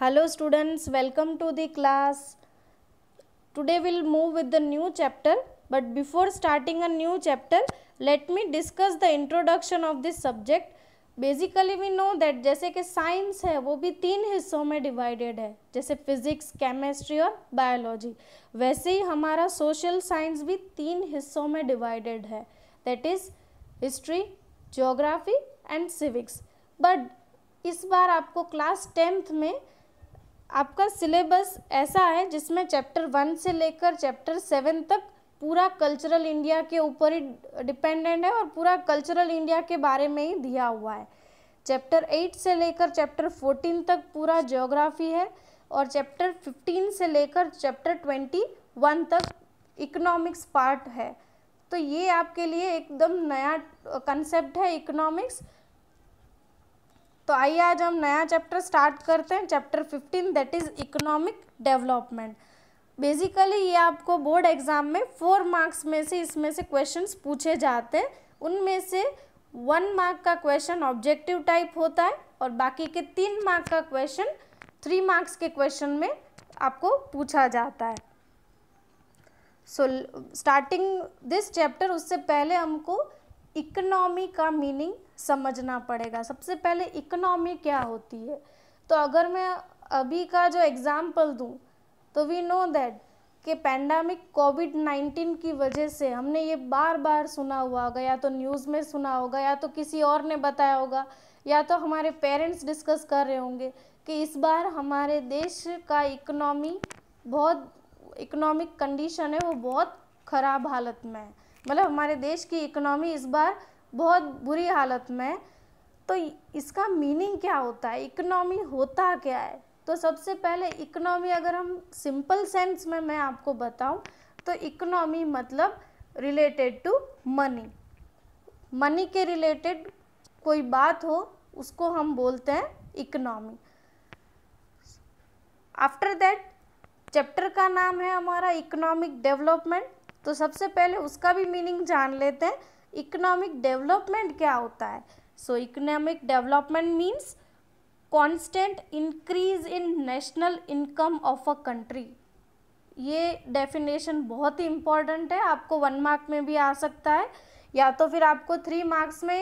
Hello students, welcome to the class. Today we'll move with the new chapter, but before starting a new chapter, let me discuss the introduction of this subject. Basically we know that जैसे कि science है वो भी तीन हिस्सों में divided है जैसे फिजिक्स केमिस्ट्री और बायोलॉजी वैसे ही हमारा सोशल साइंस भी तीन हिस्सों में डिवाइडेड है that is history geography and civics but इस बार आपको क्लास टेंथ में आपका सिलेबस ऐसा है जिसमें चैप्टर वन से लेकर चैप्टर सेवन तक पूरा कल्चरल इंडिया के ऊपर ही डिपेंडेंट है और पूरा कल्चरल इंडिया के बारे में ही दिया हुआ है। चैप्टर एट से लेकर चैप्टर फोर्टीन तक पूरा ज्योग्राफी है और चैप्टर फिफ्टीन से लेकर चैप्टर ट्वेंटी वन तक इकोनॉमिक्स पार्ट है। तो ये आपके लिए एकदम नया कंसेप्ट है इकोनॉमिक्स। तो आइए आज हम नया चैप्टर स्टार्ट करते हैं। Chapter fifteen that is economic development basically ये आपको बोर्ड एग्ज़ाम में फोर मार्क्स में से इसमें से क्वेश्चंस पूछे जाते हैं। उनमें से वन मार्क का क्वेश्चन ऑब्जेक्टिव टाइप होता है और बाकी के तीन मार्क का क्वेश्चन थ्री मार्क्स के क्वेश्चन में आपको पूछा जाता है। सो स्टार्टिंग दिस चैप्टर उससे पहले हमको इकोनॉमी का मीनिंग समझना पड़ेगा। सबसे पहले इकोनॉमी क्या होती है? तो अगर मैं अभी का जो एग्ज़ाम्पल दूँ तो वी नो दैट कि पैंडामिक कोविड नाइन्टीन की वजह से हमने ये बार बार सुना हुआ होगा, या तो न्यूज़ में सुना होगा, या तो किसी और ने बताया होगा, या तो हमारे पेरेंट्स डिस्कस कर रहे होंगे कि इस बार हमारे देश का इकोनॉमी बहुत इकोनॉमिक कंडीशन है, वो बहुत ख़राब हालत में है। मतलब हमारे देश की इकोनॉमी इस बार बहुत बुरी हालत में तो इसका मीनिंग क्या होता है? इकोनॉमी होता क्या है? तो सबसे पहले इकोनॉमी अगर हम सिंपल सेंस में मैं आपको बताऊँ तो इकोनॉमी मतलब रिलेटेड टू मनी। मनी के रिलेटेड कोई बात हो, उसको हम बोलते हैं इकोनॉमी। आफ्टर दैट चैप्टर का नाम है हमारा इकोनॉमिक डेवलपमेंट। तो सबसे पहले उसका भी मीनिंग जान लेते हैं। इकोनॉमिक डेवलपमेंट क्या होता है? So economic development means constant increase in national income of a country ये डेफिनेशन बहुत ही इंपॉर्टेंट है, आपको वन मार्क में भी आ सकता है। या तो फिर आपको थ्री मार्क्स में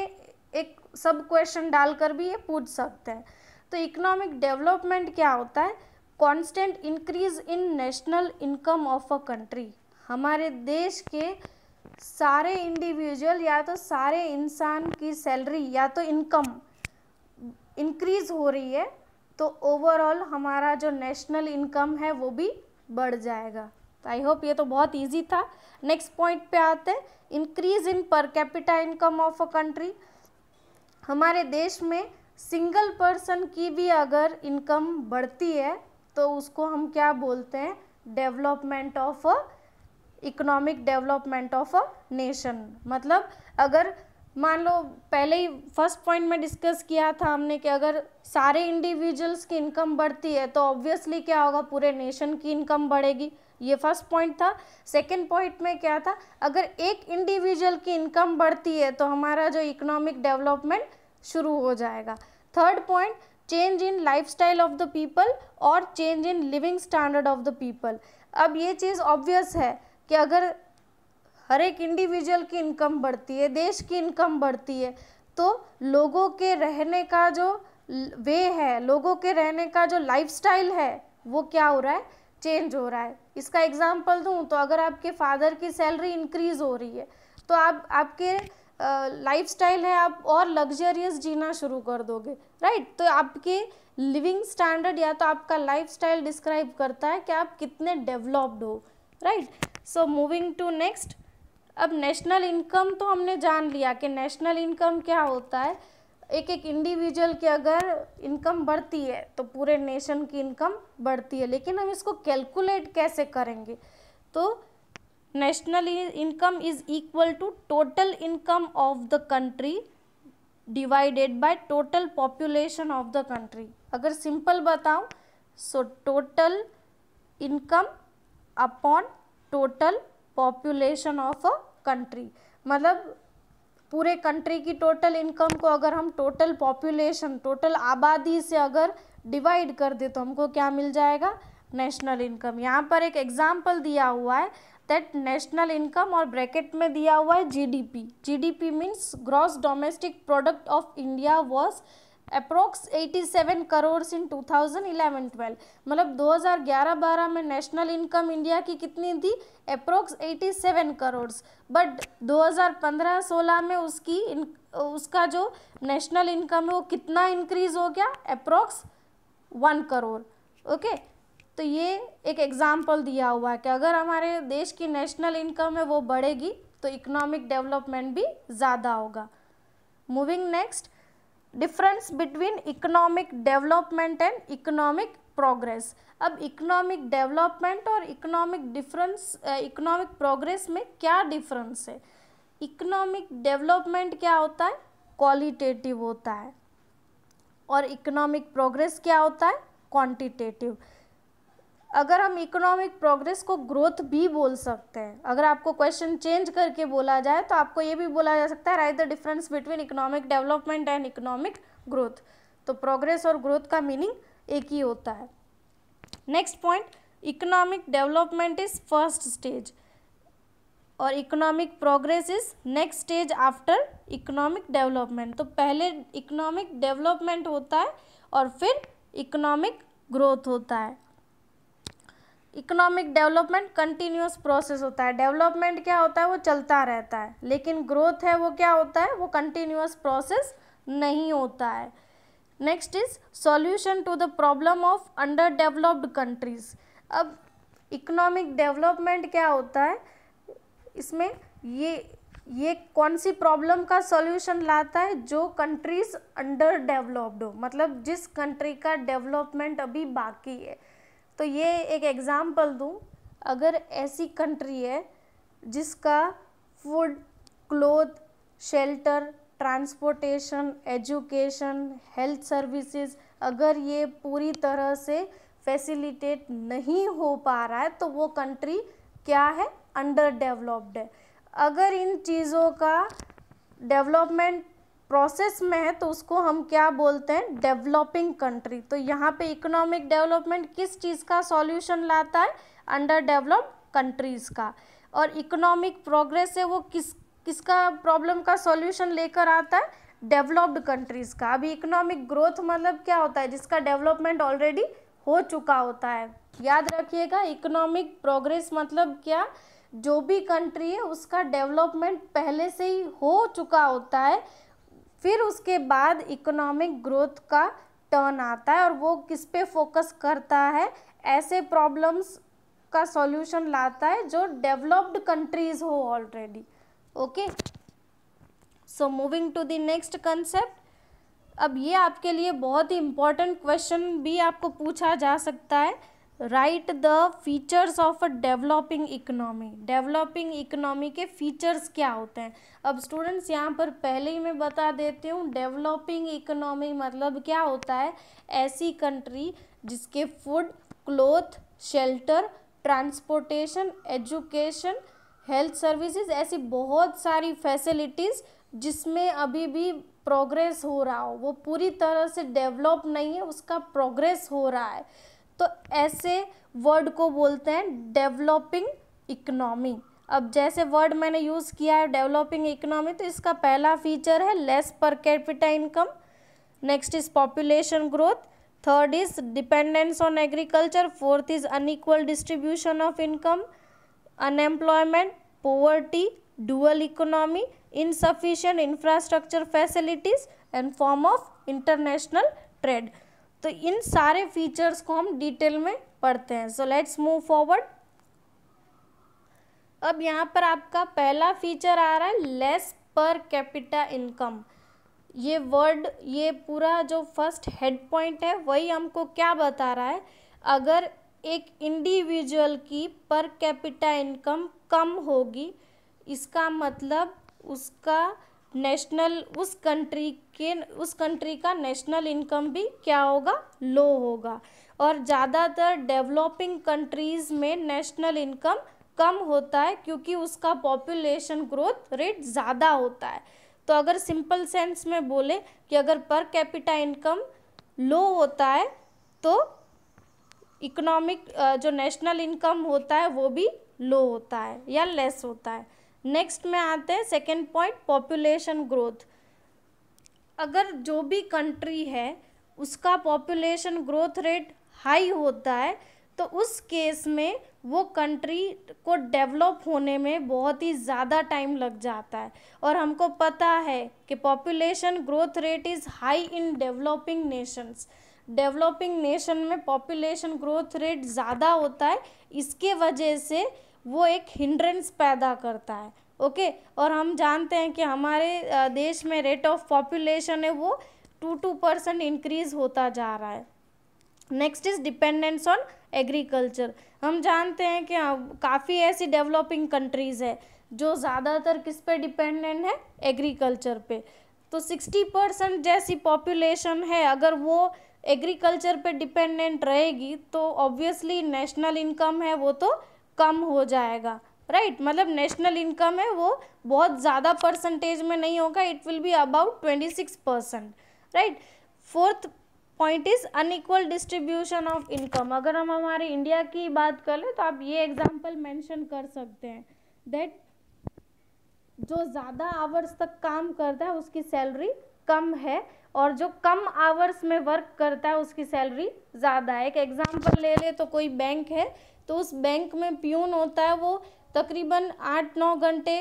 एक सब क्वेश्चन डालकर भी ये पूछ सकते हैं। तो इकोनॉमिक डेवलपमेंट क्या होता है? Constant increase in national income of a country हमारे देश के सारे इंडिविजुअल या तो सारे इंसान की सैलरी या तो इनकम इंक्रीज हो रही है तो ओवरऑल हमारा जो नेशनल इनकम है वो भी बढ़ जाएगा। तो आई होप ये तो बहुत इजी था। नेक्स्ट पॉइंट पे आते हैं। Increase in per capita income of a country हमारे देश में सिंगल पर्सन की भी अगर इनकम बढ़ती है तो उसको हम क्या बोलते हैं? Development of a economic development of a nation मतलब अगर मान लो, पहले ही फ़र्स्ट पॉइंट में डिस्कस किया था हमने कि अगर सारे इंडिविजुअल्स की इनकम बढ़ती है तो ऑब्वियसली क्या होगा, पूरे नेशन की इनकम बढ़ेगी। ये फ़र्स्ट पॉइंट था। सेकंड पॉइंट में क्या था? अगर एक इंडिविजुअल की इनकम बढ़ती है तो हमारा जो इकोनॉमिक डेवलपमेंट शुरू हो जाएगा। Third point change in life of the people और change in living standard of the people अब ये चीज़ ऑब्वियस है। कि अगर हर एक इंडिविजुअल की इनकम बढ़ती है, देश की इनकम बढ़ती है तो लोगों के रहने का जो वे है, लोगों के रहने का जो लाइफस्टाइल है, वो क्या हो रहा है? चेंज हो रहा है। इसका एग्जांपल दूँ तो अगर आपके फादर की सैलरी इंक्रीज हो रही है तो आप, आपके लाइफ स्टाइल है, आप और लग्जरियस जीना शुरू कर दोगे राइट तो आपके लिविंग स्टैंडर्ड या तो आपका लाइफ स्टाइल डिस्क्राइब करता है कि आप कितने डेवलप्ड हो right so moving to next अब नेशनल इनकम तो हमने जान लिया कि नेशनल इनकम क्या होता है। एक एक इंडिविजुअल की अगर इनकम बढ़ती है तो पूरे नेशन की इनकम बढ़ती है। लेकिन हम इसको कैलकुलेट कैसे करेंगे? तो national income is equal to total income of the country divided by total population of the country अगर सिंपल बताऊँ so total income upon total population of a country मतलब पूरे कंट्री की टोटल इनकम को अगर हम टोटल पॉपुलेशन टोटल आबादी से अगर डिवाइड कर दे तो हमको क्या मिल जाएगा? नेशनल इनकम यहाँ पर एक एग्ज़ाम्पल दिया हुआ है दैट नेशनल इनकम और ब्रैकेट में दिया हुआ है GDP GDP means gross domestic product of India was approx 87 crore in 2011-12 मतलब 2011-12 में नेशनल इनकम इंडिया की कितनी थी? अप्रोक्स 87 करोड़ बट 2015-16 में उसकी इन, उसका जो नेशनल इनकम है वो कितना इंक्रीज हो गया? Approx one crore okay? तो ये एक एग्ज़ाम्पल दिया हुआ है कि अगर हमारे देश की नेशनल इनकम है वो बढ़ेगी तो इकोनॉमिक डेवलपमेंट भी ज़्यादा होगा। Moving next difference between economic development and economic progress अब इकोनॉमिक डेवलपमेंट और इकोनॉमिक डिफरेंस इकोनॉमिक प्रोग्रेस में क्या डिफरेंस है? इकोनॉमिक डेवलपमेंट क्या होता है? क्वालिटेटिव होता है। और इकोनॉमिक प्रोग्रेस क्या होता है? क्वांटिटेटिव अगर हम इकोनॉमिक प्रोग्रेस को ग्रोथ भी बोल सकते हैं। अगर आपको क्वेश्चन चेंज करके बोला जाए तो आपको ये भी बोला जा सकता है right the difference between economic development and economic growth तो प्रोग्रेस और ग्रोथ का मीनिंग एक ही होता है। Next point economic development is first stage और economic progress is next stage after economic development तो पहले इकोनॉमिक डेवलपमेंट होता है और फिर इकोनॉमिक ग्रोथ होता है। इकोनॉमिक डेवलपमेंट कंटिन्यूस प्रोसेस होता है। डेवलपमेंट क्या होता है? वो चलता रहता है। लेकिन ग्रोथ है, वो क्या होता है? वो कंटिन्यूस प्रोसेस नहीं होता है। Next is solution to the problem of under developed countries. अब इकोनॉमिक डेवलपमेंट क्या होता है? इसमें ये ये कौन सी प्रॉब्लम का सॉल्यूशन लाता है? जो कंट्रीज़ अंडर डेवलप्ड हो। मतलब जिस कंट्री का डेवलपमेंट अभी बाकी है। तो ये एक एग्ज़ाम्पल दूँ, अगर ऐसी कंट्री है जिसका food cloth shelter transportation education health services अगर ये पूरी तरह से फैसिलिटेट नहीं हो पा रहा है तो वो कंट्री क्या है? अंडर डेवलप्ड है। अगर इन चीज़ों का डेवलपमेंट प्रोसेस में है तो उसको हम क्या बोलते हैं? डेवलपिंग कंट्री तो यहाँ पे इकोनॉमिक डेवलपमेंट किस चीज़ का सॉल्यूशन लाता है? अंडर डेवलप्ड कंट्रीज़ का. और इकोनॉमिक प्रोग्रेस है वो किस, किसका प्रॉब्लम का सॉल्यूशन लेकर आता है? डेवलप्ड कंट्रीज़ का. अभी इकोनॉमिक ग्रोथ मतलब क्या होता है? जिसका डेवलपमेंट ऑलरेडी हो चुका होता है. याद रखिएगा इकोनॉमिक प्रोग्रेस मतलब क्या? जो भी कंट्री है, उसका डेवलपमेंट पहले से ही हो चुका होता है फिर उसके बाद इकोनॉमिक ग्रोथ का टर्न आता है और वो किस पे फोकस करता है? ऐसे प्रॉब्लम्स का सॉल्यूशन लाता है जो डेवलप्ड कंट्रीज़ हो already okay so moving to the next concept अब ये आपके लिए बहुत ही इम्पोर्टेंट क्वेश्चन भी आपको पूछा जा सकता है। Right the features of a developing economy developing economy के फीचर्स क्या होते हैं? अब स्टूडेंट्स यहाँ पर पहले ही मैं बता देती हूँ डेवलपिंग इकोनॉमी मतलब क्या होता है? ऐसी कंट्री जिसके food cloth shelter transportation education health services ऐसी बहुत सारी फैसिलिटीज़ जिसमें अभी भी प्रोग्रेस हो रहा हो। वो पूरी तरह से डेवलप नहीं है, उसका प्रोग्रेस हो रहा है। तो ऐसे वर्ड को बोलते हैं डेवलपिंग इकोनॉमी अब जैसे वर्ड मैंने यूज़ किया है डेवलपिंग इकोनॉमी तो इसका पहला फीचर है less per capita income next is population growth third is dependence on agriculture fourth is unequal distribution of income unemployment poverty dual economy insufficient infrastructure facilities and form of international trade तो इन सारे features को हम detail में पढ़ते हैं। So let's move forward अब यहाँ पर आपका पहला फीचर आ रहा है लेस पर कैपिटा इनकम ये वर्ड ये पूरा जो फ़र्स्ट हेड पॉइंट है, वही हमको क्या बता रहा है? अगर एक इंडिविजुअल की पर कैपिटा इनकम कम होगी, इसका मतलब उसका नेशनल उस कंट्री के उस कंट्री का नेशनल इनकम भी क्या होगा? लो होगा। और ज़्यादातर डेवलपिंग कंट्रीज़ में नेशनल इनकम कम होता है क्योंकि उसका पॉपुलेशन ग्रोथ रेट ज़्यादा होता है। तो अगर सिंपल सेंस में बोले कि अगर पर कैपिटा इनकम लो होता है तो इकोनॉमिक जो नेशनल इनकम होता है, वो भी लो होता है या लेस होता है। नेक्स्ट में आते हैं सेकेंड पॉइंट पॉपुलेशन ग्रोथ अगर जो भी कंट्री है, उसका पॉपुलेशन ग्रोथ रेट हाई होता है तो उस केस में वो कंट्री को डेवलप होने में बहुत ही ज़्यादा टाइम लग जाता है। और हमको पता है कि population growth rate is high in developing nations developing nation में पॉपुलेशन ग्रोथ रेट ज़्यादा होता है, इसके वजह से वो एक हिंड्रेंस पैदा करता है। ओके और हम जानते हैं कि हमारे देश में रेट ऑफ़ पॉपुलेशन है वो टू टू परसेंट इंक्रीज होता जा रहा है। Next is dependence on agriculture हम जानते हैं कि काफ़ी ऐसी डेवलपिंग कंट्रीज़ है जो ज़्यादातर किस पे डिपेंडेंट है? एग्रीकल्चर पे। तो सिक्सटी परसेंट जैसी पॉपुलेशन है, अगर वो एग्रीकल्चर पे डिपेंडेंट रहेगी तो ऑब्वियसली नेशनल इनकम है वो तो कम हो जाएगा। Right right? मतलब नेशनल इनकम है वो बहुत ज़्यादा परसेंटेज में नहीं होगा it will be about twenty six percent right fourth point is unequal distribution of income अगर हम हमारे इंडिया की बात कर ले तो आप ये एग्ज़ाम्पल मेंशन कर सकते हैं दैट जो ज़्यादा आवर्स तक काम करता है, उसकी सैलरी कम है और जो कम आवर्स में वर्क करता है, उसकी सैलरी ज़्यादा है एक एग्ज़ाम्पल ले ले तो कोई बैंक है तो उस बैंक में प्यून होता है वो तकरीबन आठ नौ घंटे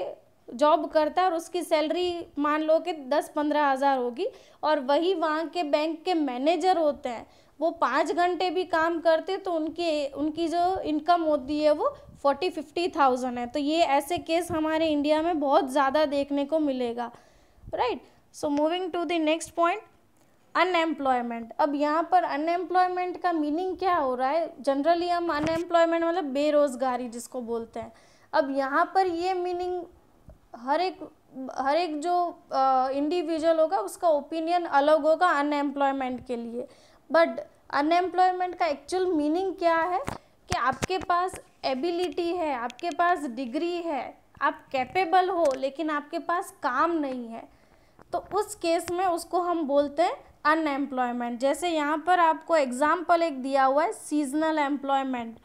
जॉब करता है और उसकी सैलरी मान लो कि दस पंद्रह हज़ार होगी और वही वहाँ के बैंक के मैनेजर होते हैं, वो पाँच घंटे भी काम करते तो उनके, उनकी जो इनकम होती है वो फोर्टी फिफ्टी थाउज़ेंड है। तो ये ऐसे केस हमारे इंडिया में बहुत ज़्यादा देखने को मिलेगा। Right so moving to the next point unemployment अब यहाँ पर अनएम्प्लॉयमेंट का मीनिंग क्या हो रहा है? जनरली हम अनएम्प्लॉयमेंट मतलब बेरोज़गारी जिसको बोलते हैं। अब यहाँ पर ये मीनिंग हर एक हर एक जो इंडिविजुअल होगा, उसका ओपिनियन अलग होगा अनएम्प्लॉयमेंट के लिए। बट अनएम्प्लॉयमेंट का एक्चुअल मीनिंग क्या है? कि आपके पास एबिलिटी है, आपके पास डिग्री है, आप कैपेबल हो, लेकिन आपके पास काम नहीं है। तो उस केस में उसको हम बोलते हैं अनएम्प्लॉयमेंट जैसे यहाँ पर आपको एग्ज़ाम्पल एक दिया हुआ है seasonal employment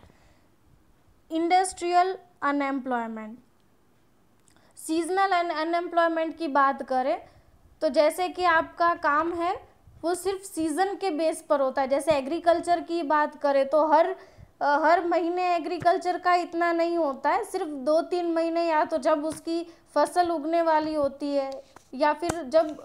industrial unemployment seasonal unemployment की बात करें तो जैसे कि आपका काम है, वो सिर्फ़ सीज़न के बेस पर होता है। जैसे एग्रीकल्चर की बात करें तो हर हर महीने एग्रीकल्चर का इतना नहीं होता है। सिर्फ़ दो तीन महीने या तो जब उसकी फ़सल उगने वाली होती है, या फिर जब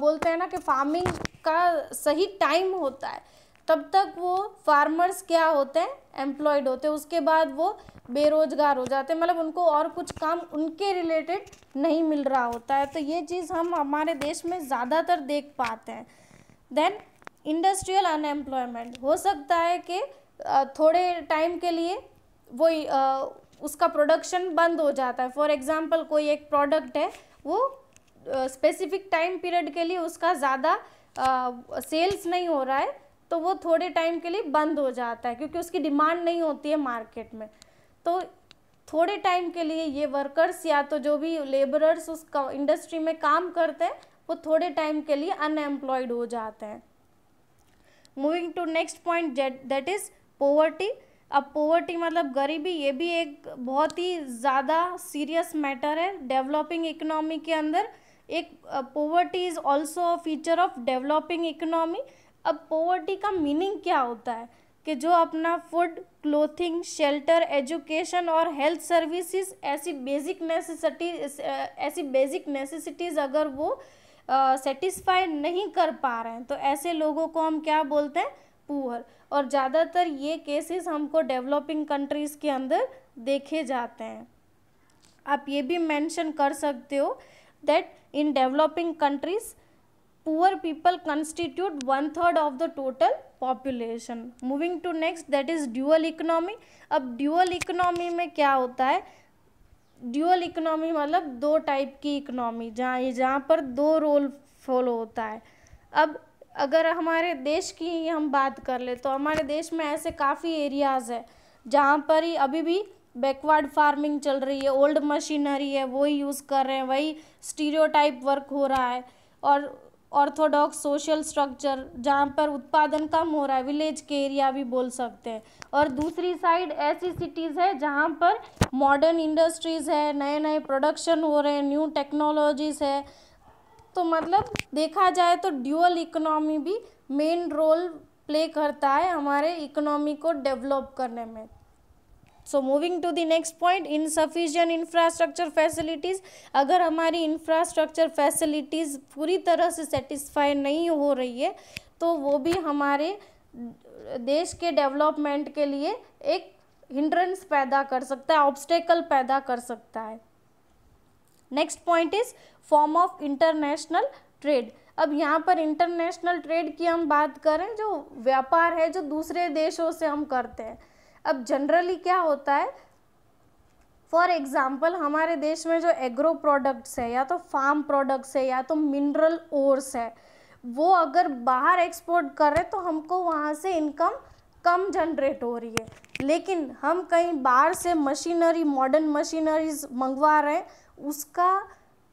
बोलते हैं ना कि फ़ार्मिंग का सही टाइम होता है। तब तक वो फार्मर्स क्या होते हैं? एम्प्लॉयड होते हैं। उसके बाद वो बेरोजगार हो जाते हैं। मतलब उनको और कुछ काम उनके रिलेटेड नहीं मिल रहा होता है। तो ये चीज़ हम हमारे देश में ज़्यादातर देख पाते हैं। देन इंडस्ट्रियल अनएम्प्लॉयमेंट हो सकता है कि थोड़े टाइम के लिए वो उसका प्रोडक्शन बंद हो जाता है। फॉर एग्ज़ाम्पल कोई एक प्रोडक्ट है, वो स्पेसिफिक टाइम पीरियड के लिए उसका ज़्यादा सेल्स नहीं हो रहा है। तो वो थोड़े टाइम के लिए बंद हो जाता है, क्योंकि उसकी डिमांड नहीं होती है मार्केट में। तो थोड़े टाइम के लिए ये वर्कर्स या तो जो भी लेबरर्स उस इंडस्ट्री में काम करते हैं, वो थोड़े टाइम के लिए अनएम्प्लॉयड हो जाते हैं। Moving to next point that is poverty अब पोवर्टी मतलब गरीबी, ये भी एक बहुत ही ज़्यादा सीरियस मैटर है। डेवलपिंग इकोनॉमी के अंदर एक poverty is also feature of developing economy अब पोवर्टी का मीनिंग क्या होता है? कि जो अपना फ़ूड क्लोथिंग शेल्टर एजुकेशन और हेल्थ सर्विसेज़ ऐसी बेसिक नेसेसिटी ऐसी बेसिक नेसेसिटीज़ अगर वो सेटिस्फाई uh, नहीं कर पा रहे हैं तो ऐसे लोगों को हम क्या बोलते हैं? पुअर और ज़्यादातर ये केसेस हमको डेवलपिंग कंट्रीज़ के अंदर देखे जाते हैं। आप ये भी मेंशन कर सकते हो that in developing countries poor people constitute one third of the total population. Moving to next, that is dual economy. अब ड्यूअल इकोनॉमी में क्या होता है? ड्यूअल इकोनॉमी मतलब दो टाइप की इकोनॉमी जहाँ जहाँ पर दो रोल फॉलो होता है। अब अगर हमारे देश की ही हम बात कर ले तो हमारे देश में ऐसे काफ़ी एरियाज़ है, जहाँ पर ही अभी भी बैकवर्ड फ़ार्मिंग चल रही है ओल्ड मशीनरी है वही यूज़ कर रहे हैं, वही स्टीरियोटाइप वर्क हो रहा है। और ऑर्थोडॉक्स सोशल स्ट्रक्चर जहाँ पर उत्पादन कम हो रहा है। विलेज के एरिया भी बोल सकते हैं। और दूसरी साइड ऐसी सिटीज़ है जहाँ पर मॉडर्न इंडस्ट्रीज़ है नए नए प्रोडक्शन हो रहे हैं न्यू टेक्नोलॉजीज़ है। तो मतलब देखा जाए तो ड्यूअल इकोनॉमी भी मेन रोल प्ले करता है हमारे इकोनॉमी को डेवलप करने में। So moving to the next point insufficient infrastructure facilities अगर हमारी इंफ्रास्ट्रक्चर फैसिलिटीज़ पूरी तरह से सेटिस्फाई नहीं हो रही है तो वो भी हमारे देश के डेवलपमेंट के लिए एक हिंड्रेंस पैदा कर सकता है ऑब्स्टेकल पैदा कर सकता है। Next point is form of international trade अब यहाँ पर इंटरनेशनल ट्रेड की हम बात करें, जो व्यापार है, जो दूसरे देशों से हम करते हैं अब जनरली क्या होता है? फॉर एग्ज़ाम्पल हमारे देश में जो एग्रो प्रोडक्ट्स है, या तो फार्म प्रोडक्ट्स है, या तो मिनरल ओर्स है, वो अगर बाहर एक्सपोर्ट करें तो हमको वहाँ से इनकम कम जनरेट हो रही है। लेकिन हम कहीं बाहर से मशीनरी मॉडर्न मशीनरीज मंगवा रहे हैं, उसका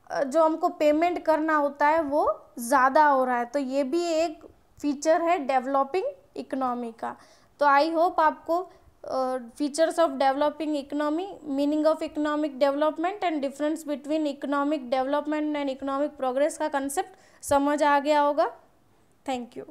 जो हमको पेमेंट करना होता है, वो ज़्यादा हो रहा है। तो ये भी एक फीचर है डेवलपिंग इकोनॉमी का। तो आई होप आपको features of developing economy meaning of economic development and difference between economic development and economic progress का कंसेप्ट समझ आ गया होगा। Thank you